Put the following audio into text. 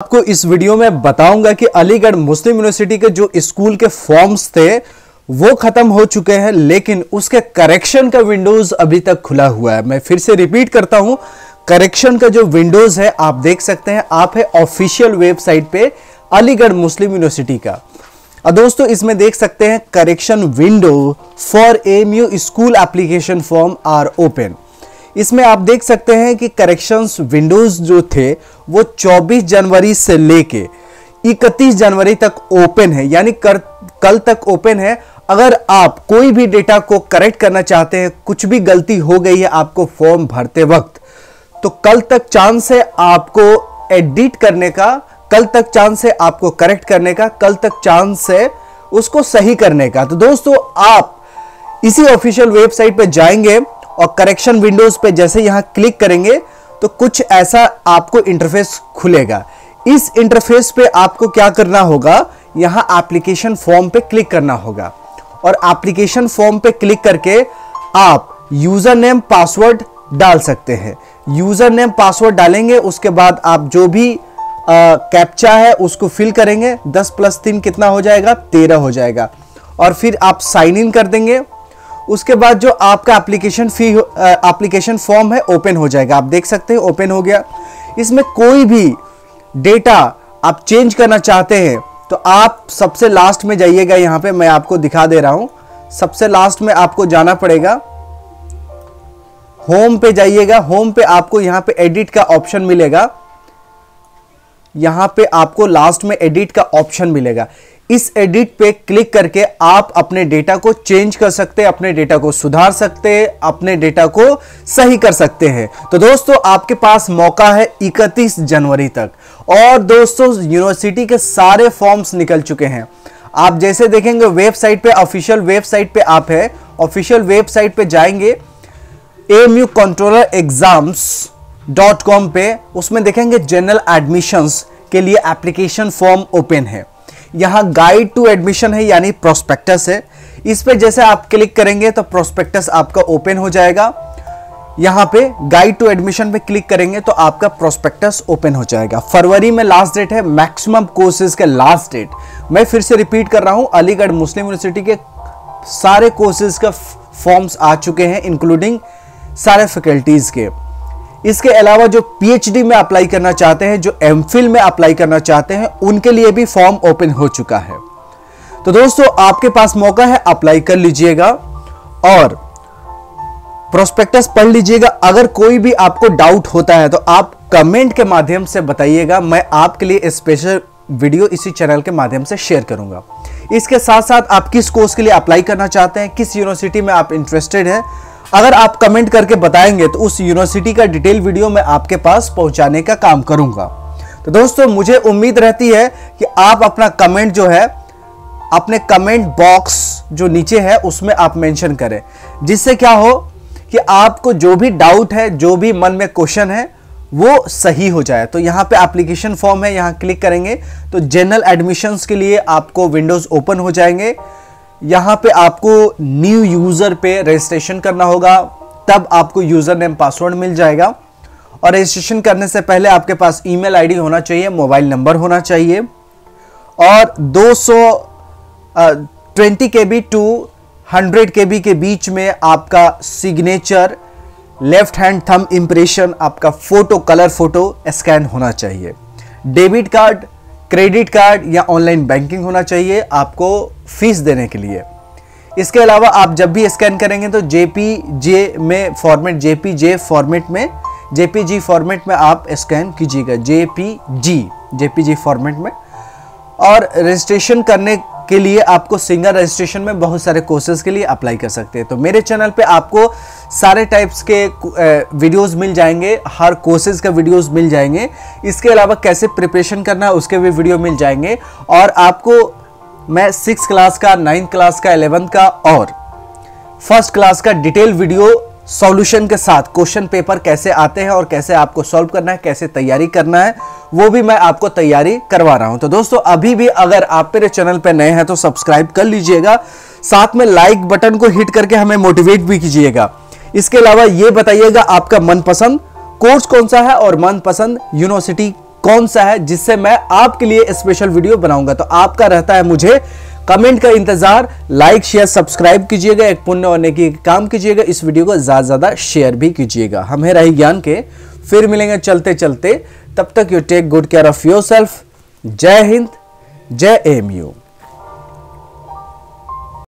आपको इस वीडियो में बताऊँगा कि अलीगढ़ मुस्लिम यूनिवर्सिटी के जो स्कूल के फॉर्म्स थे, वो खत्म हो चुके हैं, लेकिन उसके करेक्शन का विंडोज़ अभी तक खुला हुआ है। मैं फिर से रिपीट करता हूँ करेक्शन का जो विंडोज़ है, आप देख सकते हैं, आप है ऑफिशियल वेबसाइट पे अलीगढ़ मुस्लिम यूनिवर्सिटी का। और दोस्तों, इसमें देख सकते हैं correction window for M school application form are open इसमें आप देख सकते हैं कि करेक्शंस विंडोज़ जो थे, वो 24 जनवरी से लेके 31 जनवरी तक ओपन है। यानी कल तक ओपन है। अगर आप कोई भी डेटा को करेक्ट करना चाहते हैं, कुछ भी गलती हो गई है आपको फॉर्म भरते वक्त तो कल तक चांस है आपको एडिट करने का, कल तक चांस है आपको करेक्ट करने का, कल तक चांस है उसको सही करने का। तो दोस्तों, आप इसी ऑफिशियल वेबसाइट पर जाएँगे और करेक्शन विंडोज़ पे जैसे यहाँ क्लिक करेंगे तो कुछ ऐसा आपको इंटरफेस खुलेगा। इस इंटरफेस पे आपको क्या करना होगा? यहाँ एप्लीकेशन फॉर्म पे क्लिक करना होगा। और एप्लीकेशन फॉर्म पे क्लिक करके आप यूज़र नेम पासवर्ड डाल सकते हैं। यूज़र नेम पासवर्ड डालेंगे, उसके बाद आप जो भी कैप्चा है, उसको फिल करेंगे। 10 प्लस तीन कितना हो जाएगा? 13 हो जाएगा। और फिर आप साइन इन कर देंगे। उसके बाद जो आपका एप्लीकेशन फ़ी एप्लीकेशन फॉर्म है ओपन हो जाएगा। आप देख सकते हैं ओपन हो गया। इसमें कोई भी डेटा आप चेंज करना चाहते हैं तो आप सबसे लास्ट में जाइएगा यहाँ पे, मैं आपको दिखा दे रहा हूँ। सबसे लास्ट में आपको जाना पड़ेगा। होम पे जाइएगा। होम पे आपको यहाँ पे एडिट का ऑप्शन मिलेगा। यहाँ पे आपको लास्ट में एडिट का ऑप्शन मिलेगा। इस एडिट पे क्लिक करके आप अपने डेटा को चेंज कर सकते हैं, अपने डेटा को सुधार सकते हैं, अपने डेटा को सही कर सकते हैं। तो दोस्तों, आपके पास मौका है 31 जनवरी तक। और दोस्तों, यूनिवर्सिटी के सारे फॉर्म्स निकल चुके हैं। आप जैसे देखेंगे, वेबसाइट पे, ऑफिशियल वेबसाइट पे आप है। ऑफिशियल वेबसाइट पे जाएँगे M U controller exams dot com पे। उसमें देखेंगे, जनरल एडमिशंस के लिए एप्लीकेशन फॉर्म ओपन है। यहाँ गाइड टू एडमिशन है, यानी प्रोस्पेक्टस है। इस पे जैसे आप क्लिक करेंगे तो प्रोस्पेक्टस आपका ओपन हो जाएगा। यहाँ पे गाइड टू एडमिशन पे क्लिक करेंगे तो आपका प्रोस्पेक्टस ओपन हो जाएगा। फरवरी में लास्ट डेट है मैक्सिमम कोर्सेज के लास्ट डेट मैं फिर से रिपीट कर रहा हूँ, अलीगढ़ मुस्लिम यूनिवर्सिटी के सारे कोर्सेज का फॉर्म्स आ चुके हैं इंक्लूडिंग सारे फैकल्टीज के। इसके अलावा जो पीएचडी में अप्लाई करना चाहते हैं, जो एम में अप्लाई करना चाहते हैं, उनके लिए भी फॉर्म ओपन हो चुका है। तो दोस्तों, आपके पास मौका है अप्लाई कर लीजिएगा और प्रोस्पेक्टस पढ़ लीजिएगा। अगर कोई भी आपको डाउट होता है तो आप कमेंट के माध्यम से बताइएगा। मैं आपके लिए स्पेशल वीडियो इसी चैनल के माध्यम से शेयर करूँगा। इसके साथ साथ आप किस कोर्स के लिए अप्लाई करना चाहते हैं, किस यूनिवर्सिटी में आप इंटरेस्टेड हैं अगर आप कमेंट करके बताएँगे तो उस यूनिवर्सिटी का डिटेल वीडियो मैं आपके पास पहुँचाने का काम करूँगा। तो दोस्तों, मुझे उम्मीद रहती है कि आप अपना कमेंट जो है, अपने कमेंट बॉक्स जो नीचे है, उसमें आप मेंशन करें। जिससे क्या हो कि आपको जो भी डाउट है, जो भी मन में क्वेश्चन है, वो सही हो जाए। तो यहाँ पे एप्लीकेशन फॉर्म है, यहाँ क्लिक करेंगे तो जनरल एडमिशंस के लिए आपको विंडोज़ ओपन हो जाएँगे। यहाँ पे आपको न्यू यूज़र पे रजिस्ट्रेशन करना होगा। तब आपको यूज़र नेम पासवर्ड मिल जाएगा। और रजिस्ट्रेशन करने से पहले आपके पास ईमेल आईडी होना चाहिए मोबाइल नंबर होना चाहिए। और 200 twenty K B two hundred K B के बीच में आपका signature left hand thumb impression आपका फ़ोटो कलर फ़ोटो स्कैन होना चाहिए। डेबिट कार्ड क्रेडिट कार्ड या ऑनलाइन बैंकिंग होना चाहिए आपको फ़ीस देने के लिए। इसके अलावा आप जब भी स्कैन करेंगे तो जेपीजे में फॉर्मेट जेपीजे फॉर्मेट में जेपीजी फॉर्मेट में आप स्कैन कीजिएगा J P G J P JPG format में। और रजिस्ट्रेशन करने के लिए आपको सिंगर रजिस्ट्रेशन में बहुत सारे कोर्सेज के लिए अप्लाई कर सकते हैं। तो मेरे चैनल पे आपको सारे टाइप्स के वीडियोस मिल जाएँगे, हर कोर्सेज का वीडियोस मिल जाएँगे। इसके अलावा कैसे प्रिपरेशन करना है, उसके भी वीडियो मिल जाएँगे। और आपको, मैं सिक्स क्लास का नाइन्थ क्लास का एलेवंथ का और फ़र्स्ट क्लास का डिटेल वीडियो सॉल्यूशन के साथ क्वेश्चन पेपर कैसे आते हैं और कैसे आपको सॉल्व करना है, कैसे तैयारी करना है, वो भी मैं आपको तैयारी करवा रहा हूँ। तो दोस्तों, अभी भी अगर आप मेरे चैनल पर नए हैं तो सब्सक्राइब कर लीजिएगा, साथ में लाइक बटन को हिट करके हमें मोटिवेट भी कीजिएगा। इसके अलावा ये बताइएगा आपका मनपसंद कोर्स कौन सा है और मनपसंद यूनिवर्सिटी कौन सा है, जिससे मैं आपके लिए स्पेशल वीडियो बनाऊँगा। तो आपका रहता है मुझे कमेंट का इंतज़ार लाइक शेयर सब्सक्राइब कीजिएगा, एक पुण्य और नेकी काम कीजिएगा। इस वीडियो को ज़्यादा ज़्यादा शेयर भी कीजिएगा। हमें रही ज्ञान के। फिर मिलेंगे चलते चलते। तब तक you take good care of yourself जय हिंद, जय एम यू।